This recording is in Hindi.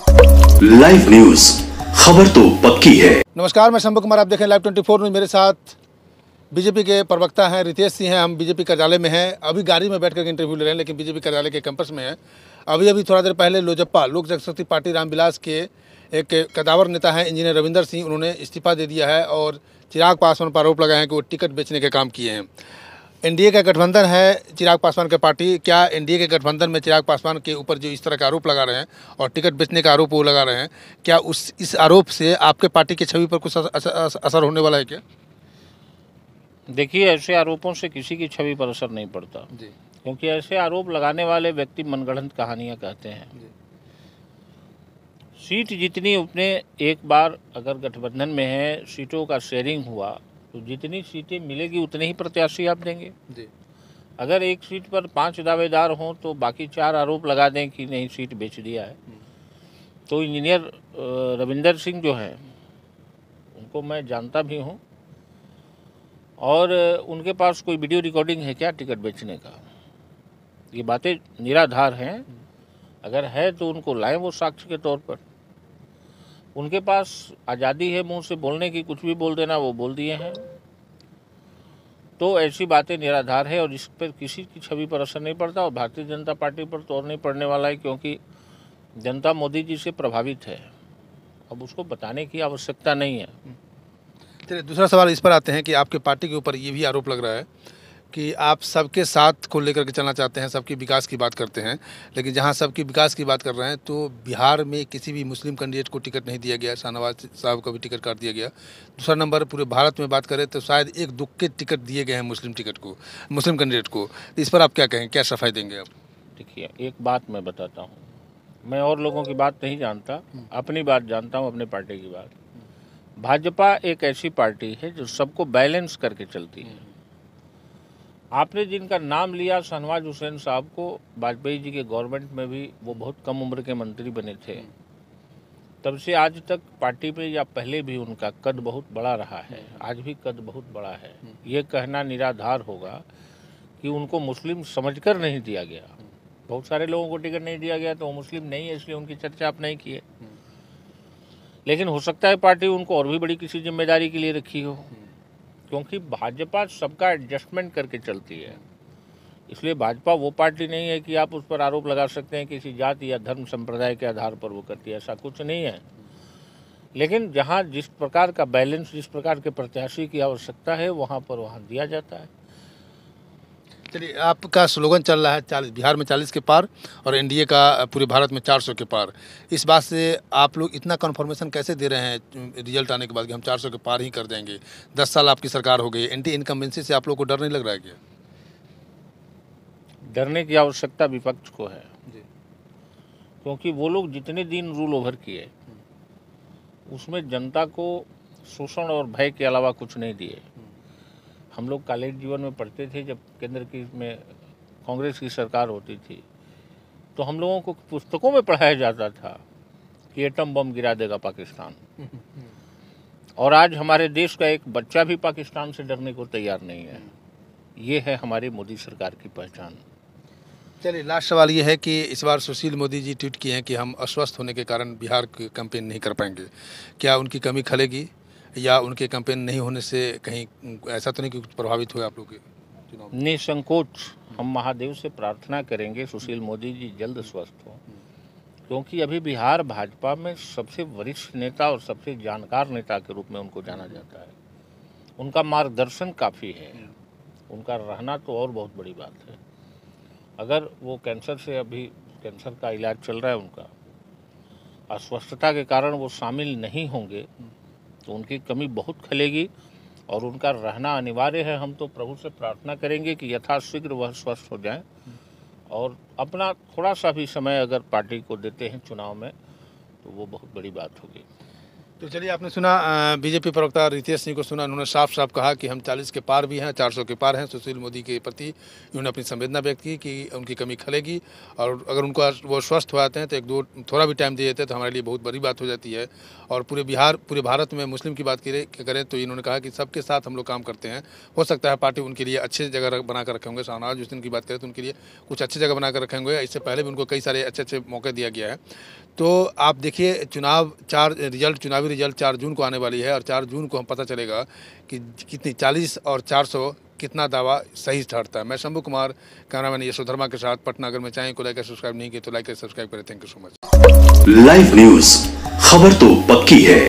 लाइव न्यूज़ खबर तो पक्की है। नमस्कार, मैं शंभू कुमार। आप देखें लाइव 24 न्यूज़ मेरे साथ बीजेपी के प्रवक्ता हैं, रितेश सिंह हैं। हम बीजेपी कार्यालय में हैं। अभी गाड़ी में बैठ कर इंटरव्यू ले रहे हैं, लेकिन बीजेपी कार्यालय के कैंपस में हैं। अभी अभी थोड़ा देर पहले लोजप्पा लोक जनशक्ति पार्टी रामविलास के एक कदावर नेता हैं, इंजीनियर रविंदर सिंह। उन्होंने इस्तीफा दे दिया है और चिराग पासवान पर आरोप लगाए हैं कि वो टिकट बेचने के काम किए हैं। एनडीए का गठबंधन है चिराग पासवान की पार्टी क्या एनडीए के गठबंधन में चिराग पासवान के ऊपर जो इस तरह का आरोप लगा रहे हैं और टिकट बेचने का आरोप वो लगा रहे हैं क्या उस इस आरोप से आपके पार्टी की छवि पर कुछ असर, होने वाला है क्या? देखिए ऐसे आरोपों से किसी की छवि पर असर नहीं पड़ता। जी। क्योंकि ऐसे आरोप लगाने वाले व्यक्ति मनगढ़ंत कहानियाँ कहते हैं। सीट जितनी उतने एक बार अगर गठबंधन में है सीटों का शेयरिंग हुआ तो जितनी सीटें मिलेगी उतने ही प्रत्याशी आप देंगे। जी। अगर एक सीट पर पाँच दावेदार हों तो बाकी चार आरोप लगा दें कि नहीं सीट बेच दिया है। तो इंजीनियर रविंदर सिंह जो हैं उनको मैं जानता भी हूँ। और उनके पास कोई वीडियो रिकॉर्डिंग है क्या टिकट बेचने का? ये बातें निराधार हैं। अगर है तो उनको लाएँ वो साक्ष्य के तौर पर। उनके पास आज़ादी है, मुँह से बोलने की कुछ भी बोल देना, वो बोल दिए हैं। तो ऐसी बातें निराधार है और इस पर किसी की छवि पर असर नहीं पड़ता और भारतीय जनता पार्टी पर तो और नहीं पड़ने वाला है क्योंकि जनता मोदी जी से प्रभावित है। अब उसको बताने की आवश्यकता नहीं है। चलिए, दूसरा सवाल इस पर आते हैं कि आपके पार्टी के ऊपर ये भी आरोप लग रहा है कि आप सबके साथ को लेकर के चलना चाहते हैं, सबके विकास की बात करते हैं, लेकिन जहाँ सबके विकास की बात कर रहे हैं तो बिहार में किसी भी मुस्लिम कैंडिडेट को टिकट नहीं दिया गया, शाहनवाज साहब को भी टिकट काट दिया गया। दूसरा नंबर, पूरे भारत में बात करें तो शायद एक दुख के टिकट दिए गए हैं मुस्लिम टिकट को, मुस्लिम कैंडिडेट को। तो इस पर आप क्या कहें, क्या सफ़ाई देंगे आप? देखिए, एक बात मैं बताता हूँ। मैं और लोगों की बात नहीं जानता, अपनी बात जानता हूँ, अपनी पार्टी की बात। भाजपा एक ऐसी पार्टी है जो सबको बैलेंस करके चलती है। आपने जिनका नाम लिया, शहनवाज हुसैन साहब को, वाजपेयी जी के गवर्नमेंट में भी वो बहुत कम उम्र के मंत्री बने थे। तब से आज तक पार्टी में या पहले भी उनका कद बहुत बड़ा रहा है। आज भी कद बहुत बड़ा है। ये कहना निराधार होगा कि उनको मुस्लिम समझकर नहीं दिया गया। बहुत सारे लोगों को टिकट नहीं दिया गया तो वो मुस्लिम नहीं है, इसलिए उनकी चर्चा आप नहीं किए। लेकिन हो सकता है पार्टी उनको और भी बड़ी किसी ज़िम्मेदारी के लिए रखी हो। क्योंकि भाजपा सबका एडजस्टमेंट करके चलती है। इसलिए भाजपा वो पार्टी नहीं है कि आप उस पर आरोप लगा सकते हैं किसी जाति या धर्म संप्रदाय के आधार पर वो करती है, ऐसा कुछ नहीं है। लेकिन जहाँ जिस प्रकार का बैलेंस जिस प्रकार के प्रत्याशी की आवश्यकता है, वहाँ पर वहाँ दिया जाता है। चलिए आपका स्लोगन चल रहा है चालीस बिहार में चालीस के पार और एनडीए का पूरे भारत में चार सौ के पार। इस बात से आप लोग इतना कन्फर्मेशन कैसे दे रहे हैं रिज़ल्ट आने के बाद कि हम चार सौ के पार ही कर देंगे? दस साल आपकी सरकार हो गई एंटी इनकम्बेंसी से आप लोग को डर नहीं लग रहा है क्या? डरने की आवश्यकता विपक्ष को है। जी। क्योंकि वो लोग जितने दिन रूल ओवर किए उसमें जनता को शोषण और भय के अलावा कुछ नहीं दिए। हम लोग कॉलेज जीवन में पढ़ते थे जब केंद्र की में कांग्रेस की सरकार होती थी तो हम लोगों को पुस्तकों में पढ़ाया जाता था कि एटम बम गिरा देगा पाकिस्तान। और आज हमारे देश का एक बच्चा भी पाकिस्तान से डरने को तैयार नहीं है। ये है हमारी मोदी सरकार की पहचान। चलिए, लास्ट सवाल ये है कि इस बार सुशील मोदी जी ट्वीट किए हैं कि हम अस्वस्थ होने के कारण बिहार की कैंपेन नहीं कर पाएँगे। क्या उनकी कमी खलेगी? या उनके कैंपेन नहीं होने से कहीं, ऐसा तो नहीं कि प्रभावित हुए आप लोग के निसंकोच हम महादेव से प्रार्थना करेंगे, सुशील मोदी जी जल्द स्वस्थ हों। क्योंकि अभी बिहार भाजपा में सबसे वरिष्ठ नेता और सबसे जानकार नेता के रूप में उनको जाना जाता है। उनका मार्गदर्शन काफ़ी है। उनका रहना तो और बहुत बड़ी बात है। अगर वो कैंसर से अभी, कैंसर का इलाज चल रहा है उनका, अस्वस्थता के कारण वो शामिल नहीं होंगे तो उनकी कमी बहुत खलेगी और उनका रहना अनिवार्य है। हम तो प्रभु से प्रार्थना करेंगे कि यथाशीघ्र वह स्वस्थ हो जाएँ और अपना थोड़ा सा भी समय अगर पार्टी को देते हैं चुनाव में तो वो बहुत बड़ी बात होगी। तो चलिए, आपने सुना बीजेपी प्रवक्ता रितेश सिंह को सुना, उन्होंने साफ़ साफ़ कहा कि हम 40 के पार भी हैं 400 के पार हैं। सुशील मोदी के प्रति उन्होंने अपनी संवेदना व्यक्त की कि उनकी कमी खलेगी और अगर उनको वो स्वस्थ हो जाते हैं तो एक दो, थोड़ा भी टाइम दे देते तो हमारे लिए बहुत बड़ी बात हो जाती है। और पूरे बिहार, पूरे भारत में मुस्लिम की बात करें तो इन्होंने कहा कि सबके साथ हम लोग काम करते हैं। हो सकता है पार्टी उनके लिए अच्छे जगह बना कर रखे होंगे। शाहनवाज हुसैन की बात करें तो उनके लिए कुछ अच्छी जगह बना कर रखे होंगे। इससे पहले भी उनको कई सारे अच्छे अच्छे मौके दिया गया है। तो आप देखिए, चुनाव, चार, रिज़ल्ट चुनावी रिज़ल्ट चार जून को आने वाली है और चार जून को हम पता चलेगा कि कितनी चालीस और चार सौ कितना दावा सही ठहरता है। मैं शंभू कुमार, कैमरामैन यशोधर्मा के साथ, पटना अगर मैं चाहें, को लाइक सब्सक्राइब नहीं किया तो लाइक सब्सक्राइब करें। Thank you so much live news, खबर तो पक्की है।